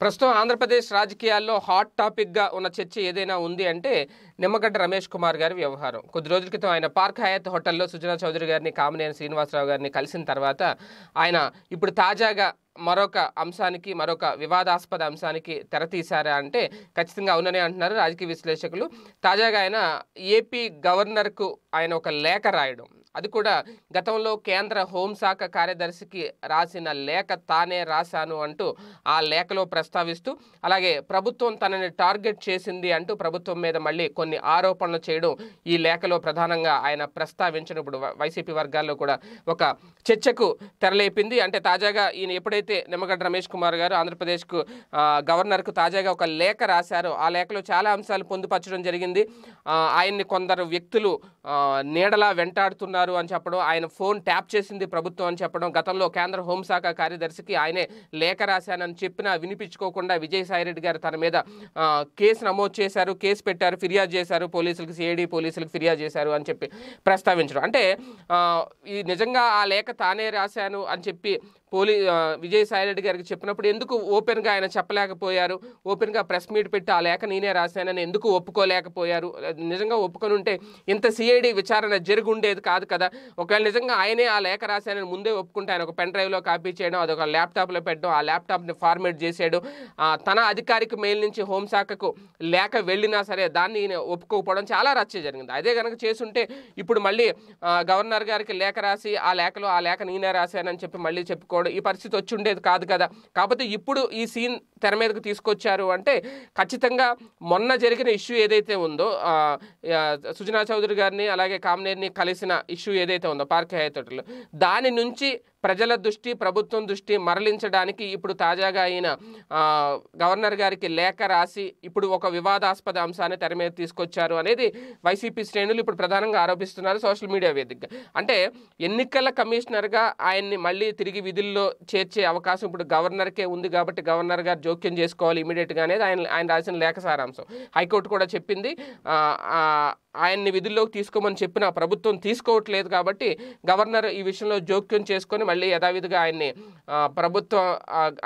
ప్రస్తుతం ఆంధ్రప్రదేశ్ రాజకీయాల్లో హాట్ టాపిక్గా ఉన్న చర్చ ఏదైనా ఉంది అంటే నిమ్మగడ్డ రమేష్ కుమార్ గారి వ్యవహారం. కొద్ది రోజుల క్రితం ఆయన పార్క్ హయాత్ హోటల్లో సుజనా చౌదరి గారిని కామినేని శ్రీనివాసరావు గారిని కలిసిన తర్వాత ఆయన ఇప్పుడు తాజాగా మరొక అంశానికి మరొక వివాదాస్పద అంశానికి తెరతీశారా అంటే ఖచ్చితంగా అవుననే అంటున్నారు రాజకీయ విశ్లేషకులు. తాజాగా ఆయన ఏపీ గవర్నర్కు ఆయన ఒక లేఖ రాయడం. అది కూడా గతంలో కేంద్ర హోంశాఖ కార్యదర్శికి రాసిన లేఖ తానే రాశాను అంటూ ఆ లేఖలో ప్రస్తావిస్తూ అలాగే ప్రభుత్వం తనని టార్గెట్ చేసింది అంటూ ప్రభుత్వం మీద మళ్ళీ కొన్ని ఆరోపణలు చేయడం ఈ లేఖలో ప్రధానంగా ఆయన ప్రస్తావించినప్పుడు వైసీపీ వర్గాల్లో కూడా ఒక చర్చకు తెరలేపింది. అంటే తాజాగా ఈయన ఎప్పుడైతే నిమ్మగడ్డ రమేష్ కుమార్ గారు ఆంధ్రప్రదేశ్కు గవర్నర్కు తాజాగా ఒక లేఖ రాశారో ఆ లేఖలో చాలా అంశాలు పొందుపరచడం జరిగింది. ఆయన్ని కొందరు వ్యక్తులు నీడలా వెంటాడుతున్నారు అని చెప్పడం ఆయన ఫోన్ ట్యాప్ చేసింది ప్రభుత్వం అని చెప్పడం గతంలో కేంద్ర హోంశాఖ కార్యదర్శికి ఆయనే లేఖ రాశానని చెప్పినా వినిపించుకోకుండా విజయసాయిరెడ్డి గారు తన మీద కేసు నమోదు చేశారు కేసు పెట్టారు ఫిర్యాదు చేశారు పోలీసులకు సిఐడి పోలీసులకు ఫిర్యాదు చేశారు అని చెప్పి ప్రస్తావించడం. అంటే ఈ నిజంగా ఆ లేఖ తానే రాశాను అని చెప్పి పోలీ విజయసాయిరెడ్డి గారికి చెప్పినప్పుడు ఎందుకు ఓపెన్గా ఆయన చెప్పలేకపోయారు? ఓపెన్గా ప్రెస్ మీట్ పెట్టి ఆ లేఖ నేనే రాశానని ఎందుకు ఒప్పుకోలేకపోయారు? నిజంగా ఒప్పుకొని ఉంటే ఇంత సిఐడి విచారణ జరిగి ఉండేది కాదు కదా. ఒకవేళ నిజంగా ఆయనే ఆ లేఖ రాశానని ముందే ఒప్పుకుంటే ఆయన ఒక పెన్ డ్రైవ్లో కాపీ చేయడం అదొక ల్యాప్టాప్లో పెట్టడం ఆ ల్యాప్టాప్ని ఫార్మేట్ చేసాడు తన అధికారిక మెయిల్ నుంచి హోంశాఖకు లేఖ వెళ్ళినా సరే దాన్ని ఈయన ఒప్పుకోకపోవడం చాలా రచ్చ జరిగింది. అదే కనుక చేసుంటే ఇప్పుడు మళ్ళీ గవర్నర్ గారికి లేఖ రాసి ఆ లేఖలో ఆ లేఖ నేనే రాశానని చెప్పి మళ్ళీ చెప్పుకోవడం ఈ పరిస్థితి వచ్చి ఉండేది కాదు కదా. కాకపోతే ఇప్పుడు ఈ సీన్ తెర మీదకు తీసుకొచ్చారు అంటే ఖచ్చితంగా మొన్న జరిగిన ఇష్యూ ఏదైతే ఉందో సుజనా చౌదరి గారిని అలాగే కామనేని కలిసిన ఇష్యూ ఏదైతే ఉందో పార్క్ హయాతోటలో దాని నుంచి ప్రజల దృష్టి ప్రభుత్వం దృష్టి మరలించడానికి ఇప్పుడు తాజాగా ఆయన గవర్నర్ గారికి లేఖ రాసి ఇప్పుడు ఒక వివాదాస్పద అంశాన్ని తెర మీద తీసుకొచ్చారు అనేది వైసీపీ శ్రేణులు ఇప్పుడు ప్రధానంగా ఆరోపిస్తున్నారు సోషల్ మీడియా వేదికగా. అంటే ఎన్నికల కమిషనర్గా ఆయన్ని మళ్ళీ తిరిగి విధుల్లో చేర్చే అవకాశం ఇప్పుడు గవర్నర్కే ఉంది కాబట్టి గవర్నర్ గారు జోక్యం చేసుకోవాలి ఇమీడియట్గా అనేది ఆయన ఆయన రాసిన లేఖ సారాంశం. హైకోర్టు కూడా చెప్పింది ఆయన్ని విధుల్లోకి తీసుకోమని చెప్పిన ప్రభుత్వం తీసుకోవట్లేదు కాబట్టి గవర్నర్ ఈ విషయంలో జోక్యం చేసుకొని మళ్ళీ యథావిధిగా ఆయన్ని ప్రభుత్వం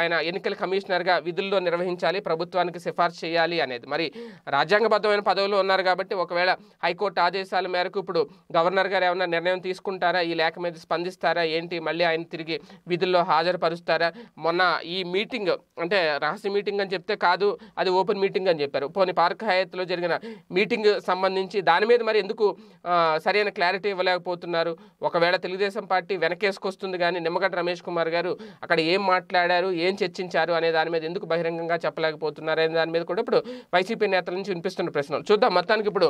ఆయన ఎన్నికల కమిషనర్గా విధుల్లో నిర్వహించాలి ప్రభుత్వానికి సిఫార్సు చేయాలి అనేది. మరి రాజ్యాంగబద్ధమైన పదవులు ఉన్నారు కాబట్టి ఒకవేళ హైకోర్టు ఆదేశాల మేరకు ఇప్పుడు గవర్నర్ గారు ఏమైనా నిర్ణయం తీసుకుంటారా? ఈ లేఖ మీద స్పందిస్తారా? ఏంటి? మళ్ళీ ఆయన తిరిగి విధుల్లో హాజరుపరుస్తారా? మొన్న ఈ మీటింగ్ అంటే రహస్య మీటింగ్ అని చెప్తే కాదు అది ఓపెన్ మీటింగ్ అని చెప్పారు. పోనీ పార్క్ హయాత్లో జరిగిన మీటింగ్ సంబంధించి దాని మీద మరి ఎందుకు సరైన క్లారిటీ ఇవ్వలేకపోతున్నారు? ఒకవేళ తెలుగుదేశం పార్టీ వెనకేసుకొస్తుంది కానీ నిమ్మగడ్డ రమేష్ కుమార్ గారు అక్కడ ఏం మాట్లాడారు ఏం చర్చించారు అనే దాని మీద ఎందుకు బహిరంగంగా చెప్పలేకపోతున్నారు అనే దాని మీద కూడా ఇప్పుడు వైసీపీ నేతల నుంచి వినిపిస్తున్న ప్రశ్నలు. చూద్దాం మొత్తానికి ఇప్పుడు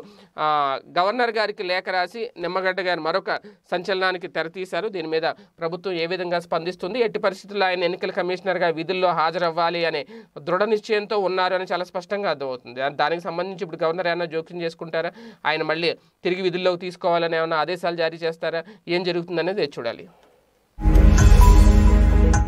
గవర్నర్ గారికి లేఖ రాసి నిమ్మగడ్డ గారు మరొక సంచలనానికి తెరతీశారు దీని మీద ప్రభుత్వం ఏ విధంగా స్పందిస్తుంది ఎట్టి పరిస్థితుల్లో ఆయన ఎన్నికల కమిషనర్గా విధుల్లో హాజరవ్వాలి అనే దృఢ నిశ్చయంతో ఉన్నారు అని చాలా స్పష్టంగా అర్థమవుతుంది. దానికి సంబంధించి ఇప్పుడు గవర్నర్ ఏమైనా జోక్యం చేసుకుంటారా? ఆయన మళ్ళీ తిరిగి విధుల్లోకి తీసుకోవాలని ఏమైనా ఆదేశాలు జారీ చేస్తారా? ఏం జరుగుతుందనేది చూడాలి.